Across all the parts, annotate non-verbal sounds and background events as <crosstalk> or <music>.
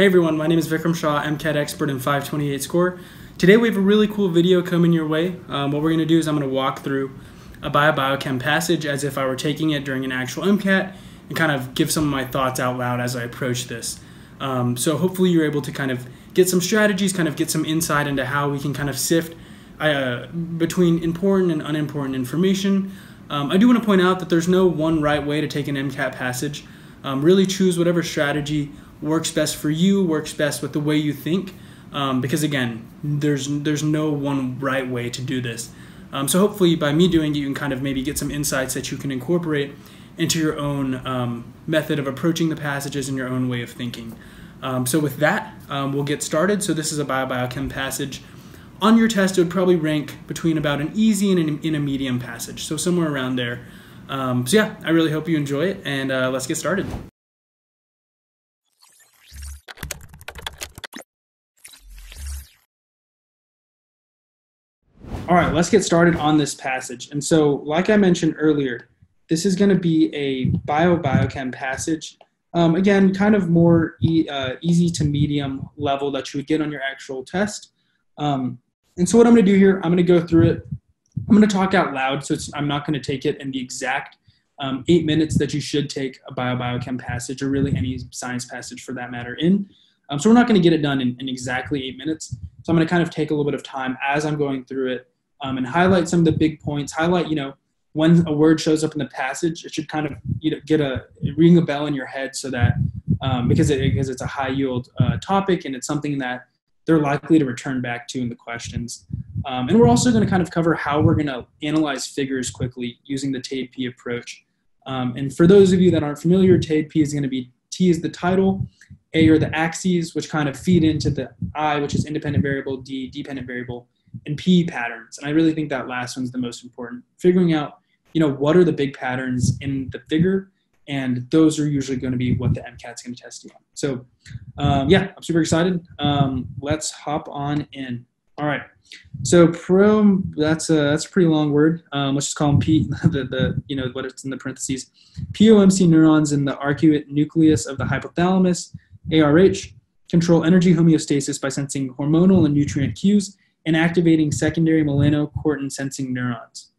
Hey everyone, my name is Vikram Shaw, MCAT expert and 528 score. Today we have a really cool video coming your way. Um, what we're going to do is I'm going to walk through a bio-biochem passage as if I were taking it during an actual MCAT and kind of give some of my thoughts out loud as I approach this. Um, so hopefully you're able to kind of get some strategies, kind of get some insight into how we can kind of sift uh, between important and unimportant information. Um, I do want to point out that there's no one right way to take an MCAT passage. Um, really choose whatever strategy works best for you, works best with the way you think. Um, because again, there's there's no one right way to do this. Um, so hopefully, by me doing it, you can kind of maybe get some insights that you can incorporate into your own um, method of approaching the passages and your own way of thinking. Um, so with that, um, we'll get started. So this is a bio-biochem passage. On your test, it would probably rank between about an easy and an, in a medium passage, so somewhere around there. Um, so yeah, I really hope you enjoy it, and uh, let's get started. All right, let's get started on this passage. And so, like I mentioned earlier, this is going to be a bio-biochem passage. Um, again, kind of more e uh, easy to medium level that you would get on your actual test. Um, and so what I'm going to do here, I'm going to go through it. I'm going to talk out loud, so I'm not going to take it in the exact um, eight minutes that you should take a bio-biochem passage, or really any science passage for that matter, in. Um, so we're not going to get it done in, in exactly eight minutes. So I'm going to kind of take a little bit of time as I'm going through it um, and highlight some of the big points. Highlight, you know, when a word shows up in the passage, it should kind of you know, get a ring a bell in your head so that um, because it because it's a high yield uh, topic and it's something that they're likely to return back to in the questions. Um, and we're also going to kind of cover how we're going to analyze figures quickly using the TADE-P approach. Um, and for those of you that aren't familiar, TADE-P is going to be T is the title, A are the axes, which kind of feed into the I, which is independent variable, D, dependent variable, and P patterns. And I really think that last one's the most important. Figuring out, you know, what are the big patterns in the figure, and those are usually going to be what the MCAT's going to test you on. So, um, yeah, I'm super excited. Um, let's hop on in. All right. So pro, that's a that's a pretty long word. Um, let's just call them P. <laughs> The, the you know what it's in the parentheses. POMC neurons in the arcuate nucleus of the hypothalamus, ARH, control energy homeostasis by sensing hormonal and nutrient cues and activating secondary melanocortin sensing neurons.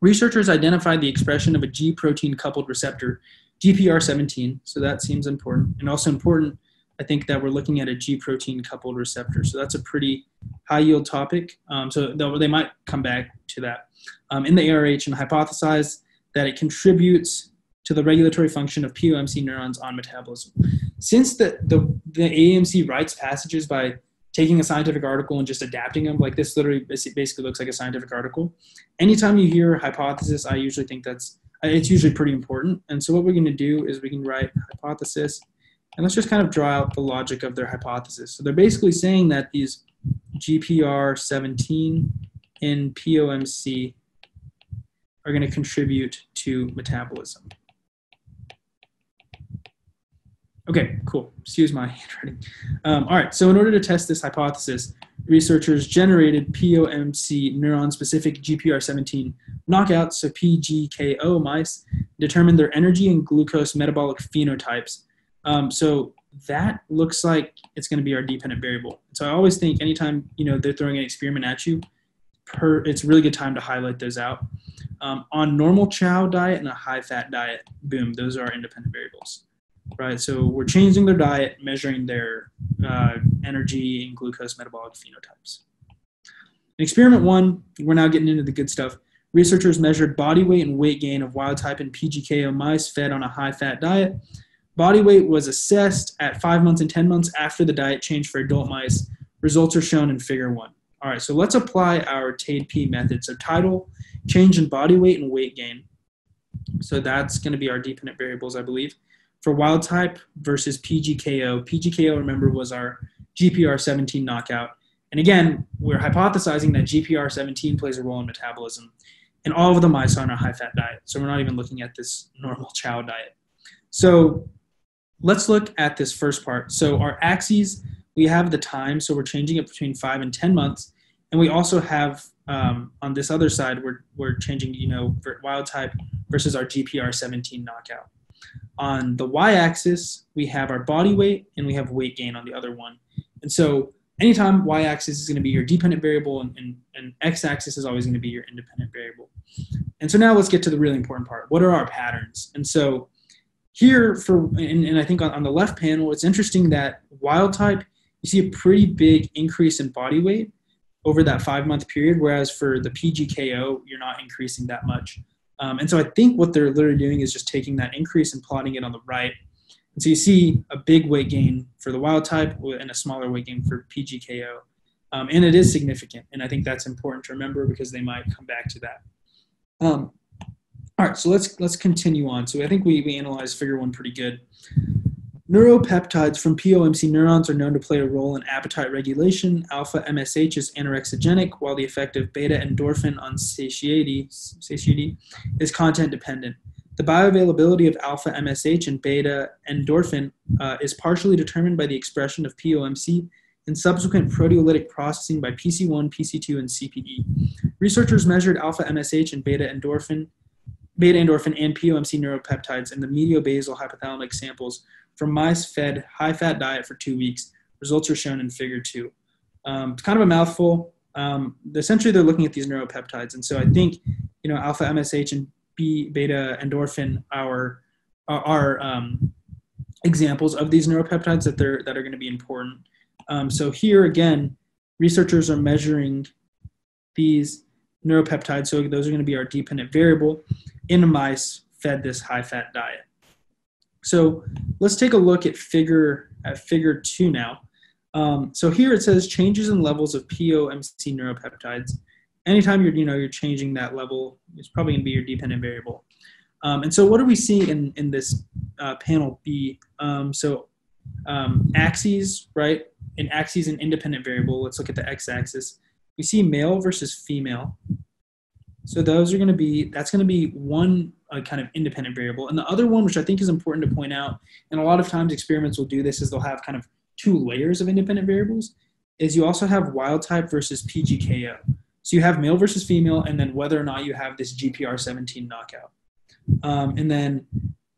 Researchers identified the expression of a G protein coupled receptor, GPR17, so that seems important. And also important, I think that we're looking at a G protein coupled receptor. So that's a pretty high yield topic. Um, so they might come back to that. Um, in the ARH and hypothesized that it contributes to the regulatory function of POMC neurons on metabolism. Since the, the, the AAMC writes passages by taking a scientific article and just adapting them. Like this literally basically looks like a scientific article. Anytime you hear hypothesis, I usually think that's uh, it's usually pretty important. And so what we're going to do is we can write hypothesis, and let's just kind of draw out the logic of their hypothesis. So they're basically saying that these GPR 17 and POMC are going to contribute to metabolism. Okay, cool. Excuse my <laughs> handwriting. Um, all right, so in order to test this hypothesis, researchers generated POMC neuron-specific GPR17 knockouts, so PGKO mice, determined their energy and glucose metabolic phenotypes. Um, so that looks like it's going to be our dependent variable. So I always think anytime you know they're throwing an experiment at you, per, it's really good time to highlight those out. Um, on normal chow diet and a high-fat diet, boom, those are our independent variables right? So we're changing their diet, measuring their uh, energy and glucose metabolic phenotypes. In experiment one, we're now getting into the good stuff. Researchers measured body weight and weight gain of wild type and PGKO mice fed on a high fat diet. Body weight was assessed at five months and 10 months after the diet change for adult mice. Results are shown in figure one. All right, so let's apply our TADE-P method. So title, change in body weight and weight gain. So that's going to be our dependent variables, I believe for wild type versus PGKO. PGKO, remember, was our GPR17 knockout. And again, we're hypothesizing that GPR17 plays a role in metabolism. And all of the mice are on a high fat diet. So we're not even looking at this normal <laughs> chow diet. So let's look at this first part. So our axes, we have the time. So we're changing it between five and 10 months. And we also have um, on this other side, we're, we're changing, you know, wild type versus our GPR17 knockout. On the y-axis, we have our body weight and we have weight gain on the other one. And so anytime y-axis is going to be your dependent variable and, and, and x-axis is always going to be your independent variable. And so now let's get to the really important part. What are our patterns? And so here for, and, and I think on, on the left panel, it's interesting that wild type, you see a pretty big increase in body weight over that five month period, whereas for the PGKO, you're not increasing that much. Um, and so I think what they're literally doing is just taking that increase and plotting it on the right. And so you see a big weight gain for the wild type and a smaller weight gain for PGKO. Um, and it is significant. And I think that's important to remember because they might come back to that. Um, all right, so let's let's continue on. So I think we, we analyzed figure one pretty good. Neuropeptides from POMC neurons are known to play a role in appetite regulation. Alpha MSH is anorexigenic, while the effect of beta endorphin on satiety, satiety is content dependent. The bioavailability of alpha MSH and beta endorphin uh, is partially determined by the expression of POMC and subsequent proteolytic processing by PC1, PC2, and CPE. Researchers measured alpha MSH and beta endorphin, beta endorphin and POMC neuropeptides in the mediobasal hypothalamic samples from mice fed high fat diet for two weeks. Results are shown in figure two. Um, it's kind of a mouthful. Um, essentially, they're looking at these neuropeptides. And so I think, you know, alpha MSH and B beta endorphin are, are um, examples of these neuropeptides that, they're, that are going to be important. Um, so here again, researchers are measuring these neuropeptides. So those are going to be our dependent variable in mice fed this high fat diet. So let's take a look at figure at figure two now. Um, so here it says changes in levels of POMC neuropeptides. Anytime you're you know you're changing that level, it's probably going to be your dependent variable. Um, and so what do we see in in this uh, panel B? Um, so um, axes, right? In axes an independent variable. Let's look at the x-axis. We see male versus female. So those are going to be that's going to be one uh, kind of independent variable, and the other one, which I think is important to point out, and a lot of times experiments will do this, is they'll have kind of two layers of independent variables. Is you also have wild type versus PGKO. So you have male versus female, and then whether or not you have this GPR17 knockout. Um, and then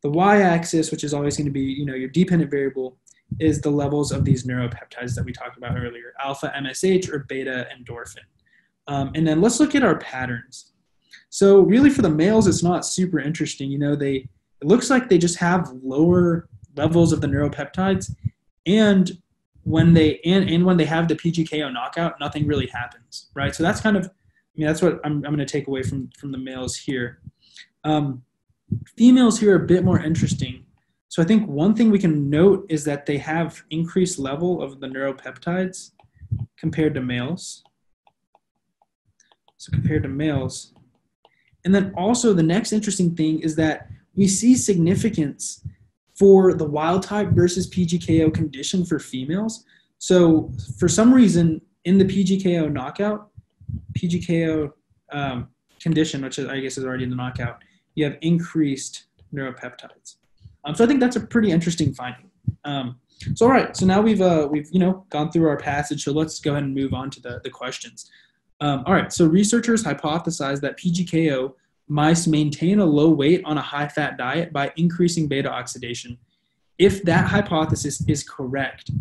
the y-axis, which is always going to be you know your dependent variable, is the levels of these neuropeptides that we talked about earlier, alpha MSH or beta endorphin. Um, and then let's look at our patterns. So really for the males, it's not super interesting. You know, they it looks like they just have lower levels of the neuropeptides, and when they and, and when they have the PGKO knockout, nothing really happens, right? So that's kind of, I mean, that's what I'm, I'm going to take away from from the males here. Um, females here are a bit more interesting. So I think one thing we can note is that they have increased level of the neuropeptides compared to males. So compared to males, and then also the next interesting thing is that we see significance for the wild type versus PGKO condition for females. So for some reason in the PGKO knockout, PGKO um, condition, which I guess is already in the knockout, you have increased neuropeptides. Um, so I think that's a pretty interesting finding. Um, so all right, so now we've uh, we've you know gone through our passage. So let's go ahead and move on to the the questions. Um, all right, so researchers hypothesized that PGKO mice maintain a low weight on a high fat diet by increasing beta oxidation. If that hypothesis is correct,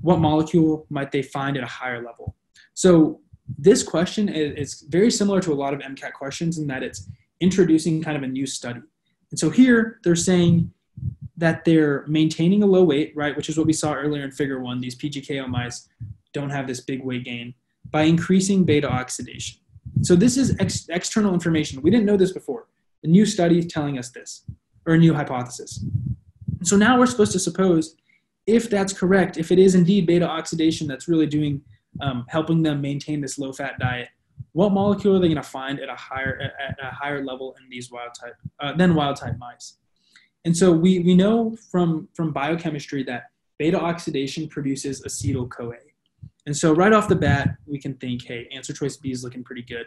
what molecule might they find at a higher level? So this question is, very similar to a lot of MCAT questions in that it's introducing kind of a new study. And so here they're saying that they're maintaining a low weight, right, which is what we saw earlier in figure one. These PGKO mice don't have this big weight gain by increasing beta oxidation. So this is ex- external information. We didn't know this before. A new study telling us this, or a new hypothesis. So now we're supposed to suppose if that's correct, if it is indeed beta oxidation that's really doing, um, helping them maintain this low fat diet, what molecule are they going to find at a higher at a higher level in these wild type uh, than wild type mice? And so we we know from from biochemistry that beta oxidation produces acetyl CoA. And so right off the bat, we can think, hey, answer choice B is looking pretty good.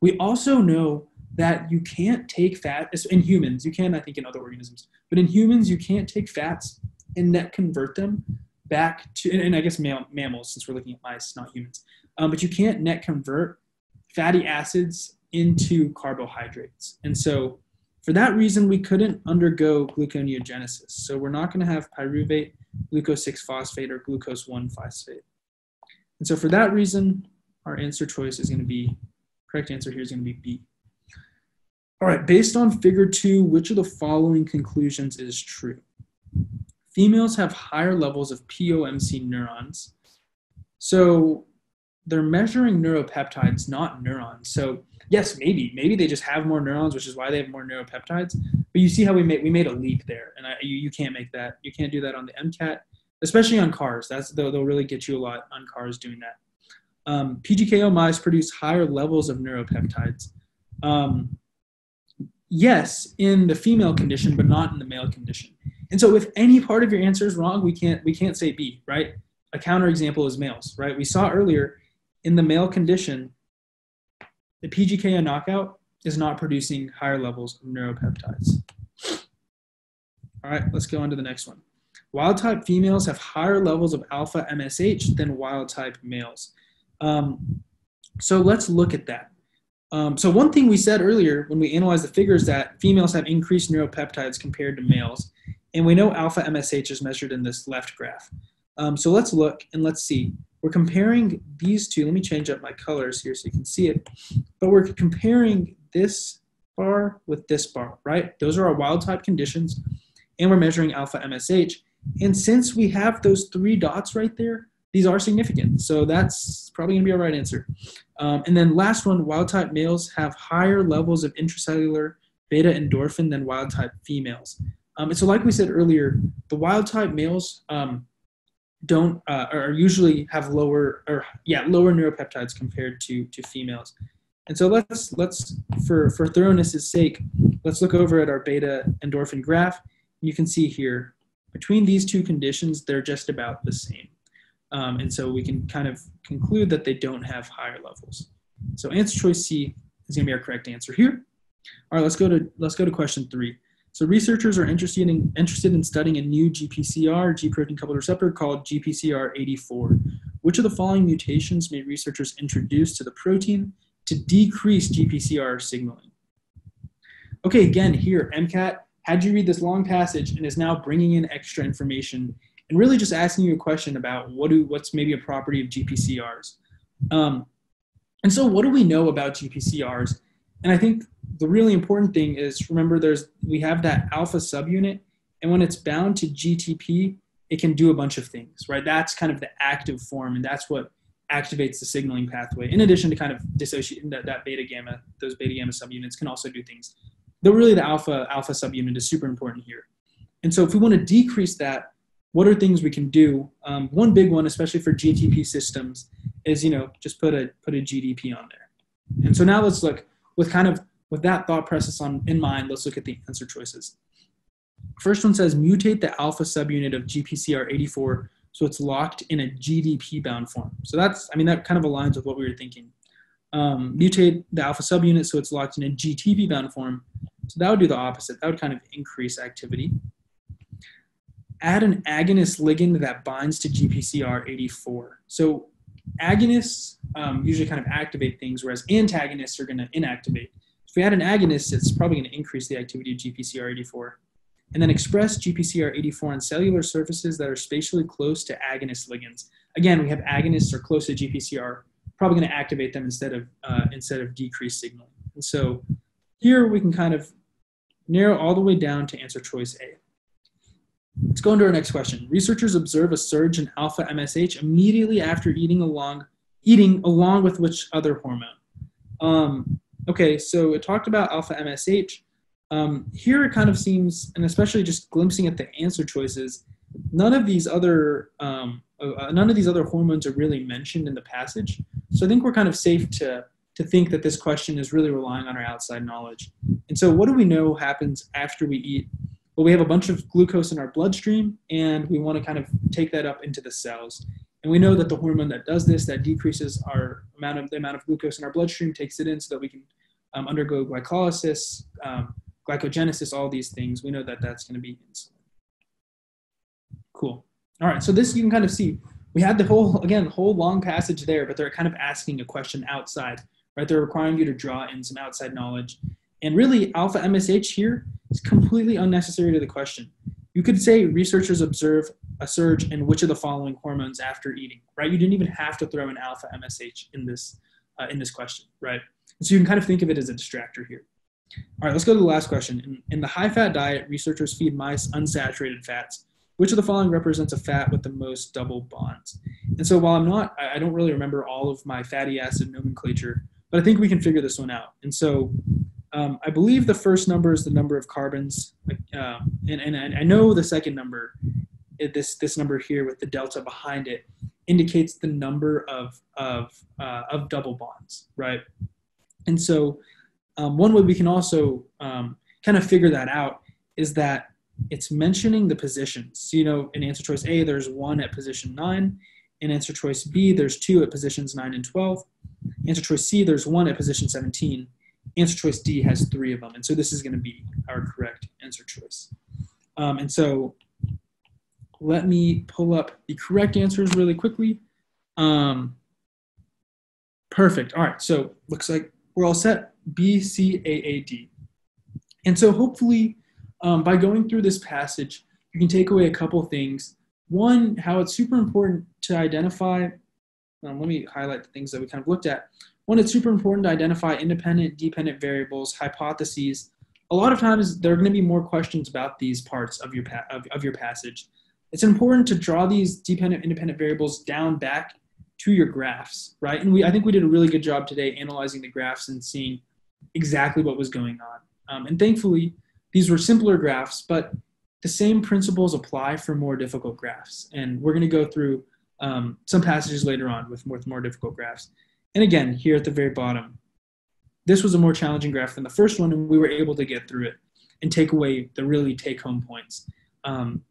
We also know that you can't take fat in humans. You can, I think, in other organisms, but in humans, you can't take fats and net convert them back to, and I guess mammals, since we're looking at mice, not humans. Um, but you can't net convert fatty acids into carbohydrates. And so For that reason, we couldn't undergo gluconeogenesis. So we're not going to have pyruvate, glucose 6 phosphate, or glucose 1 phosphate. And so for that reason, our answer choice is going to be, correct answer here is going to be B. All right, based on figure two, which of the following conclusions is true? Females have higher levels of POMC neurons. So they're measuring neuropeptides, not neurons. So yes, maybe, maybe they just have more neurons, which is why they have more neuropeptides. But you see how we made we made a leap there, and I, you, you can't make that. You can't do that on the MCAT, especially on cars. That's they'll, they'll really get you a lot on cars doing that. Um, PGKO mice produce higher levels of neuropeptides. Um, yes, in the female condition, but not in the male condition. And so, if any part of your answer is wrong, we can't we can't say B, right? A counterexample is males, right? We saw earlier in the male condition, the PGKO knockout is not producing higher levels of neuropeptides. All right, let's go on to the next one. Wild type females have higher levels of alpha MSH than wild type males. Um, so let's look at that. Um, so one thing we said earlier when we analyzed the figures that females have increased neuropeptides compared to males, and we know alpha MSH is measured in this left graph. Um, so let's look and let's see. We're comparing these two. Let me change up my colors here so you can see it. But we're comparing this bar with this bar, right? Those are our wild type conditions, and we're measuring alpha MSH. And since we have those three dots right there, these are significant. So that's probably going to be our right answer. Um, and then last one, wild type males have higher levels of intracellular beta endorphin than wild type females. Um, and so like we said earlier, the wild type males um, don't uh, or usually have lower or yeah lower neuropeptides compared to to females. And so let's let's for for thoroughness' sake, let's look over at our beta endorphin graph. You can see here between these two conditions, they're just about the same. Um, and so we can kind of conclude that they don't have higher levels. So answer choice C is going to be our correct answer here. All right, let's go to let's go to question three. So researchers are interested in interested in studying a new GPCR, G protein coupled receptor called GPCR84. Which of the following mutations may researchers introduce to the protein to decrease GPCR signaling? Okay, again here, MCAT had you read this long passage and is now bringing in extra information and really just asking you a question about what do what's maybe a property of GPCRs. Um, and so, what do we know about GPCRs? And I think the really important thing is remember there's we have that alpha subunit, and when it's bound to GTP, it can do a bunch of things, right? That's kind of the active form, and that's what activates the signaling pathway. In addition to kind of dissociating that, that beta gamma, those beta gamma subunits can also do things. Though really the alpha alpha subunit is super important here. And so if we want to decrease that, what are things we can do? Um, one big one, especially for GTP systems, is you know just put a put a GDP on there. And so now let's look with kind of with that thought process on in mind. Let's look at the answer choices. First one says mutate the alpha subunit of GPCR84 so it's locked in a GDP bound form. So that's I mean that kind of aligns with what we were thinking. Um, mutate the alpha subunit so it's locked in a GTP bound form. So that would do the opposite. That would kind of increase activity add an agonist ligand that binds to GPCR84. So agonists um, usually kind of activate things, whereas antagonists are going to inactivate. If we add an agonist, it's probably going to increase the activity of GPCR84. And then express GPCR84 on cellular surfaces that are spatially close to agonist ligands. Again, we have agonists are close to GPCR, probably going to activate them instead of uh, instead of decrease signaling. And so here we can kind of narrow all the way down to answer choice A. Let's go into our next question. Researchers observe a surge in alpha MSH immediately after eating along eating along with which other hormone? Um, okay, so it talked about alpha MSH. Um, here it kind of seems, and especially just glimpsing at the answer choices, none of these other um, uh, uh none of these other hormones are really mentioned in the passage. So I think we're kind of safe to to think that this question is really relying on our outside knowledge. And so, what do we know happens after we eat Well, we have a bunch of glucose in our bloodstream and we want to kind of take that up into the cells. And we know that the hormone that does this, that decreases our amount of the amount of glucose in our bloodstream, takes it in so that we can um, undergo glycolysis, um, glycogenesis, all these things. We know that that's going to be insulin. Cool. All right. So this you can kind of see. We had the whole <laughs> again whole long passage there, but they're kind of asking a question outside, right? They're requiring you to draw in some outside knowledge. And really, alpha MSH here is completely unnecessary to the question. You could say researchers observe a surge in which of the following hormones after eating, right? You didn't even have to throw an alpha MSH in this uh, in this question, right? so you can kind of think of it as a distractor here. All right, let's go to the last question. In, in the high-fat diet, researchers feed mice unsaturated fats. Which of the following represents a fat with the most double bonds? And so while I'm not, I don't really remember all of my fatty acid nomenclature, but I think we can figure this one out. And so um, I believe the first number is the number of carbons, uh, and, and I know the second number, this this number here with the delta behind it, indicates the number of of uh, of double bonds, right? And so um, one way we can also um, kind of figure that out is that it's mentioning the positions. So, you know, in answer choice A, there's one at position nine. In answer choice B, there's two at positions nine and 12. Answer choice C, there's one at position 17. Answer choice D has three of them. And so this is going to be our correct answer choice. Um, and so let me pull up the correct answers really quickly. Um, perfect. All right. So looks like we're all set. B, C, A, A, D. And so hopefully um, by going through this passage, you can take away a couple things. One, how it's super important to identify, um, let me highlight the things that we kind of looked at. One, it's super important to identify independent, dependent variables, hypotheses. A lot of times there are going to be more questions about these parts of your, of, of your passage. It's important to draw these dependent, independent variables down back to your graphs, right? And we, I think we did a really good job today analyzing the graphs and seeing exactly what was going on. Um, and thankfully, these were simpler graphs, but the same principles apply for more difficult graphs. And we're going to go through um, some passages later on with more, with more difficult graphs. And again, here at the very bottom, this was a more challenging graph than the first one, and we were able to get through it and take away the really take home points. Um,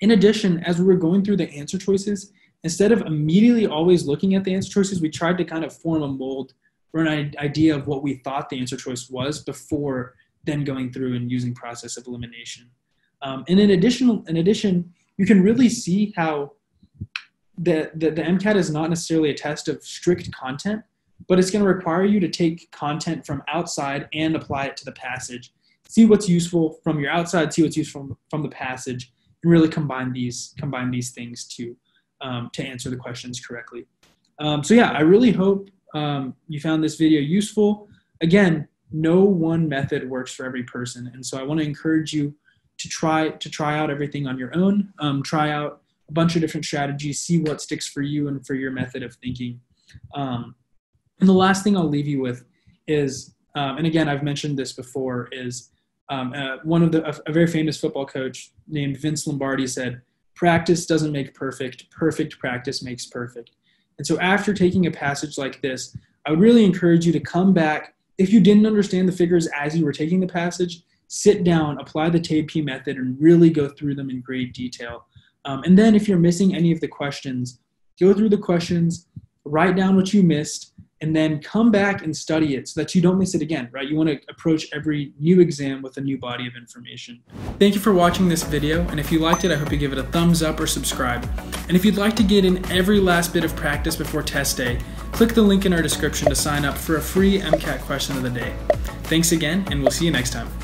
in addition, as we were going through the answer choices, instead of immediately always looking at the answer choices, we tried to kind of form a mold or an idea of what we thought the answer choice was before then going through and using process of elimination. Um, and in addition, in addition, you can really see how the, the, the MCAT is not necessarily a test of strict content, but it's going to require you to take content from outside and apply it to the passage. See what's useful from your outside, see what's useful from, from the passage, and really combine these combine these things to um, to answer the questions correctly. Um, so yeah, I really hope um, you found this video useful. Again, no one method works for every person, and so I want to encourage you to try to try out everything on your own. Um, try out a bunch of different strategies, see what sticks for you and for your method of thinking. Um, and the last thing I'll leave you with is, um, and again, I've mentioned this before, is um, uh, one of the a, a very famous football coach named Vince Lombardi said, "Practice doesn't make perfect. Perfect practice makes perfect." And so after taking a passage like this, I would really encourage you to come back. If you didn't understand the figures as you were taking the passage, sit down, apply the TAPE method, and really go through them in great detail. Um, and then if you're missing any of the questions, go through the questions, write down what you missed, and then come back and study it so that you don't miss it again, right? You want to approach every new exam with a new body of information. Thank you for watching this video, and if you liked it, I hope you give it a thumbs up or subscribe. And if you'd like to get in every last bit of practice before test day, click the link in our description to sign up for a free MCAT question of the day. Thanks again, and we'll see you next time.